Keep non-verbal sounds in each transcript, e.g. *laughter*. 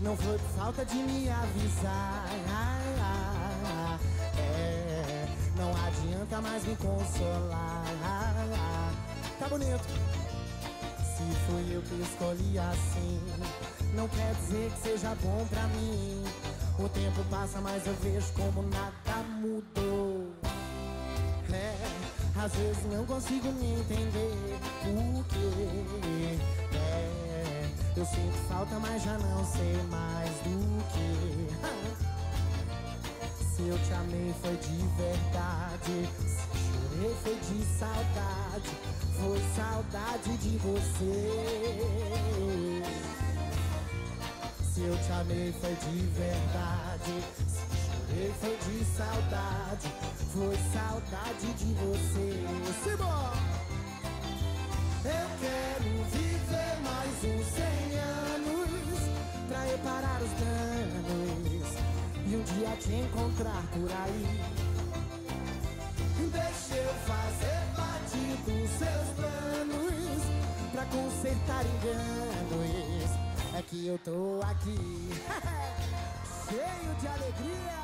Não foi por falta de me avisar. É, não adianta mais me consolar. Tá bonito. Se fui eu que escolhi assim, não quer dizer que seja bom pra mim. O tempo passa, mas eu vejo como nada mudou. É, às vezes não consigo me entender o que é. Eu sinto falta, mas já não sei mais do que. Se eu te amei foi de verdade, se chorei foi de saudade, foi saudade de você. Se eu te amei foi de verdade, se chorei foi de saudade, foi saudade de você. Encontrar por aí. Deixa eu fazer parte dos seus planos pra consertar enganos. É que eu tô aqui, *laughs* cheio de alegria.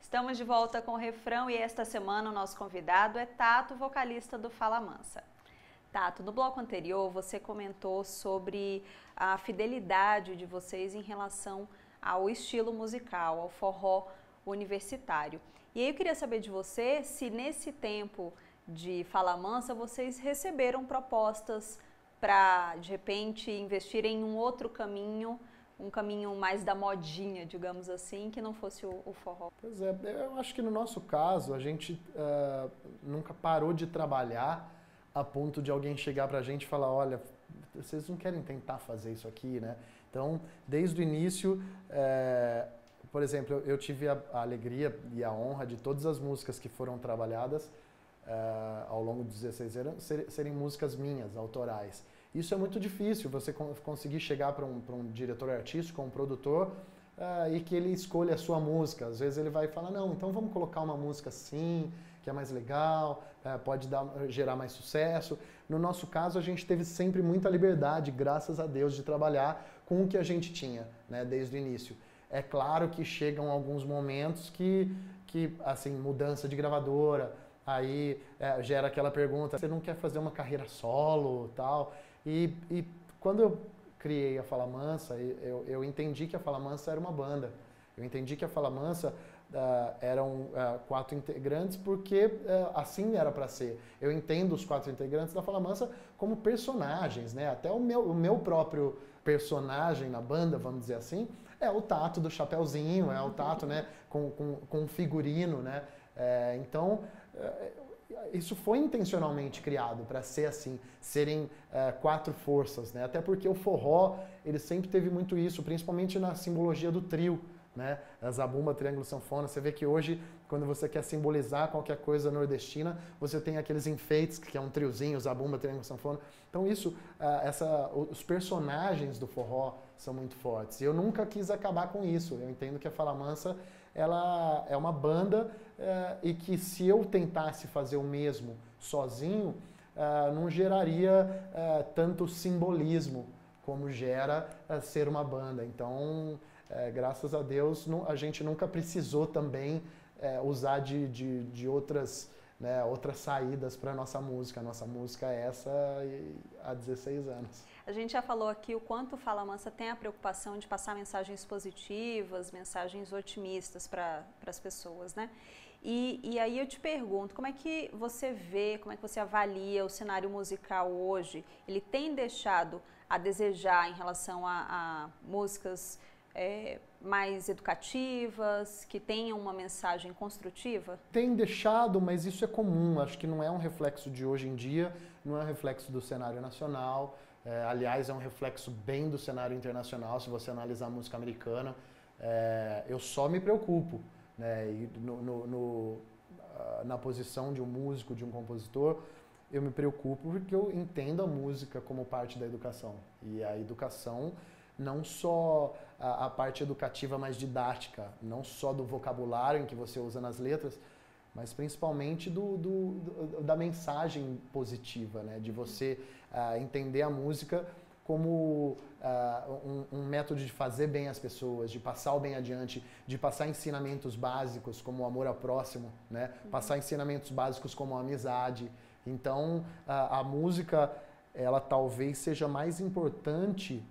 Estamos de volta com o refrão e esta semana o nosso convidado é Tato, vocalista do Fala Mansa. Tato, no bloco anterior você comentou sobre a fidelidade de vocês em relação ao estilo musical, ao forró universitário. E aí eu queria saber de você se nesse tempo de Fala Mansa vocês receberam propostas para de repente investir em um outro caminho um caminho mais da modinha, digamos assim, que não fosse o, o forró? Pois é, eu acho que no nosso caso a gente uh, nunca parou de trabalhar a ponto de alguém chegar para a gente e falar, olha, vocês não querem tentar fazer isso aqui, né? Então, desde o início, é, por exemplo, eu, tive a, a, alegria e a honra de todas as músicas que foram trabalhadas é, ao longo dos 16 anos ser, serem músicas minhas, autorais. Isso é muito difícil, você conseguir chegar para um, um diretor artístico, um produtor, uh, e que ele escolha a sua música. Às vezes ele vai falar, não, então vamos colocar uma música assim, que é mais legal, uh, pode dar, gerar mais sucesso. No nosso caso, a gente teve sempre muita liberdade, graças a Deus, de trabalhar com o que a gente tinha, né, desde o início. É claro que chegam alguns momentos que, que assim, mudança de gravadora, aí é, gera aquela pergunta, você não quer fazer uma carreira solo tal? E, e quando eu criei a Fala Mansa, eu, eu entendi que a Fala Mansa era uma banda. Eu entendi que a Fala Mansa uh, eram uh, quatro integrantes porque uh, assim era para ser. Eu entendo os quatro integrantes da Fala Mansa como personagens, né? Até o meu, o meu próprio personagem na banda, vamos dizer assim, é o Tato do Chapeuzinho, é o Tato, né, com, com, com figurino, né? É, então, isso foi intencionalmente criado para ser assim, serem uh, quatro forças, né? Até porque o forró ele sempre teve muito isso, principalmente na simbologia do trio, né? Zabumba, triângulo, sanfona. Você vê que hoje, quando você quer simbolizar qualquer coisa nordestina, você tem aqueles enfeites que é um triozinho, zabumba, triângulo, sanfona. Então isso, uh, essa, os personagens do forró são muito fortes. E eu nunca quis acabar com isso. Eu entendo que a Fala Mansa ela é uma banda uh, e que se eu tentasse fazer o mesmo sozinho, uh, não geraria uh, tanto simbolismo como gera ser uma banda. Então, graças a Deus, a gente nunca precisou também usar de, de, de outras né, outras saídas para nossa música. Nossa música é essa há 16 anos. A gente já falou aqui o quanto Fala Mansa tem a preocupação de passar mensagens positivas, mensagens otimistas para as pessoas, né? E, e aí eu te pergunto, como é que você vê, como é que você avalia o cenário musical hoje? Ele tem deixado a desejar em relação a, a músicas é, mais educativas, que tenham uma mensagem construtiva? Tem deixado, mas isso é comum. Acho que não é um reflexo de hoje em dia, não é um reflexo do cenário nacional. É, aliás, é um reflexo bem do cenário internacional, se você analisar a música americana. É, eu só me preocupo né, no, no, no, ah, na posição de um músico, de um compositor, eu me preocupo porque eu entendo a música como parte da educação. E a educação não só a, a, parte educativa mais didática, não só do vocabulário em que você usa nas letras, mas principalmente do, do, do da mensagem positiva, né? De você uh, entender a música como uh, um, um, método de fazer bem as pessoas, de passar o bem adiante, de passar ensinamentos básicos como o amor ao próximo, né? Uhum. Passar ensinamentos básicos como a amizade. Então, a, a música ela talvez seja mais importante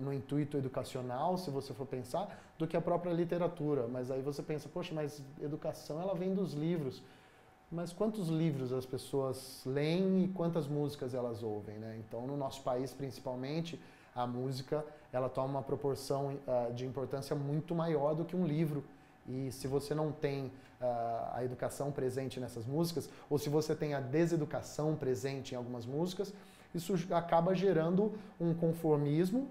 no intuito educacional, se você for pensar, do que a própria literatura. Mas aí você pensa, poxa, mas educação ela vem dos livros. Mas quantos livros as pessoas leem e quantas músicas elas ouvem, né? Então, no nosso país, principalmente, a música ela toma uma proporção uh, de importância muito maior do que um livro. E se você não tem uh, a educação presente nessas músicas, ou se você tem a deseducação presente em algumas músicas, isso acaba gerando um conformismo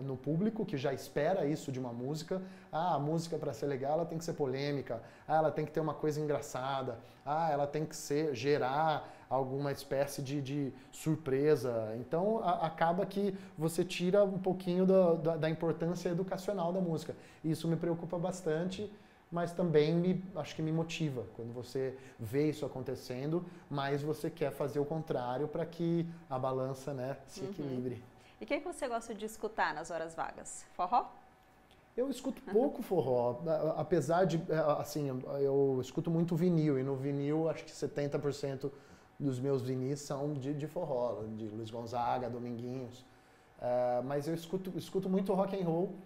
no público que já espera isso de uma música. Ah, a música para ser legal ela tem que ser polêmica. Ah, ela tem que ter uma coisa engraçada. Ah, ela tem que ser gerar alguma espécie de, de surpresa. Então a, acaba que você tira um pouquinho da, da, da importância educacional da música. Isso me preocupa bastante mas também me, acho que me motiva quando você vê isso acontecendo, mas você quer fazer o contrário para que a balança né, se uhum. equilibre. E o que, é que você gosta de escutar nas horas vagas? Forró? Eu escuto pouco forró, apesar de, é, assim, eu escuto muito vinil, e no vinil acho que 70% dos meus vinis são de, de forró, de Luiz Gonzaga, Dominguinhos. Uh, mas eu escuto, escuto muito rock and roll,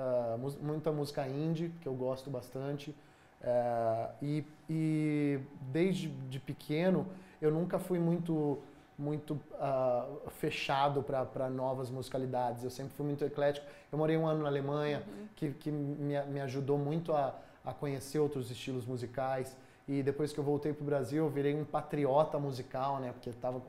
uh, muita música indie, que eu gosto bastante. Uh, e, e, desde de pequeno eu nunca fui muito muito uh, fechado para novas musicalidades. Eu sempre fui muito eclético. Eu morei um ano na Alemanha, uhum. que, que me, me ajudou muito a, a conhecer outros estilos musicais. E depois que eu voltei para o Brasil, eu virei um patriota musical, né? Porque estava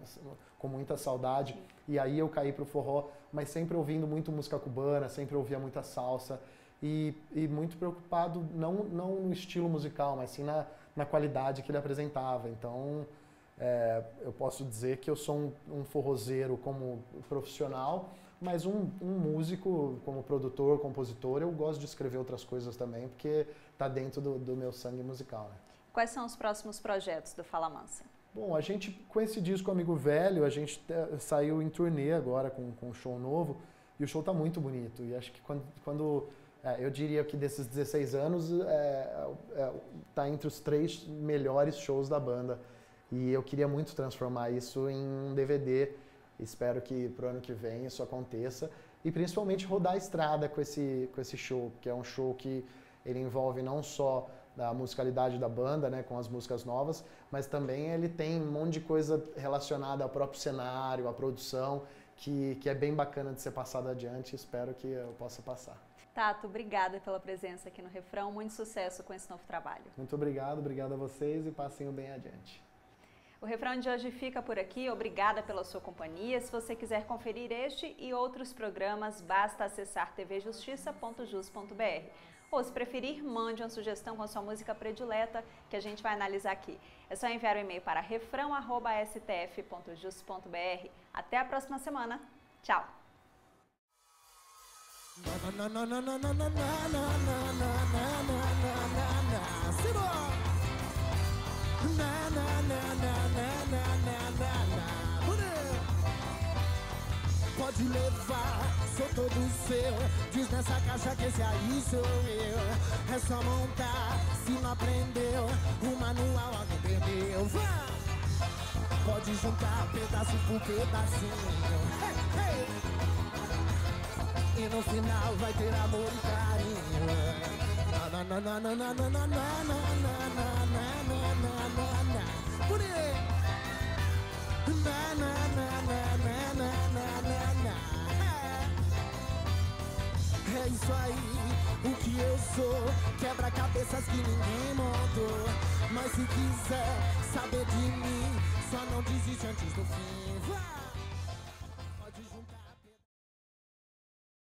com muita saudade. E aí eu caí para o forró, mas sempre ouvindo muito música cubana, sempre ouvia muita salsa. E, e muito preocupado, não, não no estilo musical, mas sim na, na qualidade que ele apresentava. Então, é, eu posso dizer que eu sou um, um forrozeiro como profissional, mas um, um, músico como produtor, compositor, eu gosto de escrever outras coisas também, porque está dentro do, do, meu sangue musical. Né? Quais são os próximos projetos do Fala Mansa? Bom, a gente, com esse disco Amigo Velho, a gente eh, saiu em turnê agora com, com um show novo e o show tá muito bonito. E acho que quando, quando é, eu diria que desses 16 anos, é, é, tá entre os três melhores shows da banda. E eu queria muito transformar isso em um DVD. Espero que pro ano que vem isso aconteça. E principalmente rodar a estrada com esse, com esse show, que é um show que ele envolve não só da musicalidade da banda, né, com as músicas novas, mas também ele tem um monte de coisa relacionada ao próprio cenário, à produção, que, que é bem bacana de ser passado adiante. Espero que eu possa passar. Tato, obrigada pela presença aqui no Refrão. Muito sucesso com esse novo trabalho. Muito obrigado, obrigado a vocês e passem o bem adiante. O refrão de hoje fica por aqui. Obrigada pela sua companhia. Se você quiser conferir este e outros programas, basta acessar tvjustiça.jus.br ou se preferir, mande uma sugestão com a sua música predileta que a gente vai analisar aqui. É só enviar o um e-mail para refrão@stf.jus.br. Até a próxima semana. Tchau. Pode Diz nessa caixa que esse aí sou eu. É só montar, se não aprendeu. O manual alguém perdeu. Vá! Pode juntar pedaço por pedacinho. E no final vai ter amor e carinho. Na na na na na na na na na na na na na na na Por aí. Na na na na na é isso aí, o que eu sou Quebra-cabeças que ninguém montou. Mas se quiser saber de mim Só não desiste antes do fim. Vai!